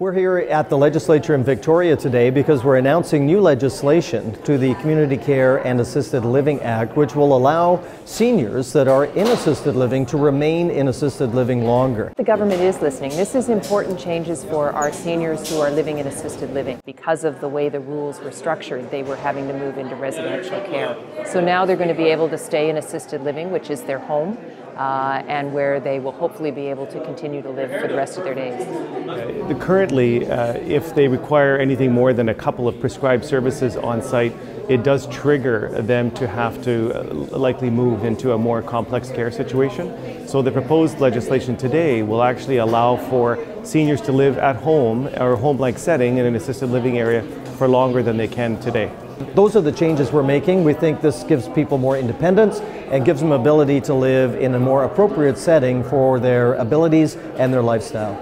We're here at the legislature in Victoria today because we're announcing new legislation to the Community Care and Assisted Living Act, which will allow seniors that are in assisted living to remain in assisted living longer. The government is listening. This is important changes for our seniors who are living in assisted living. Because of the way the rules were structured, they were having to move into residential care. So now they're going to be able to stay in assisted living, which is their home. Uh, and where they will hopefully be able to continue to live for the rest of their days. Uh, uh, if they require anything more than a couple of prescribed services on site, it does trigger them to have to uh, likely move into a more complex care situation. So the proposed legislation today will actually allow for seniors to live at home or home-like setting in an assisted living area for longer than they can today. Those are the changes we're making. We think this gives people more independence and gives them ability to live in a more appropriate setting for their abilities and their lifestyle.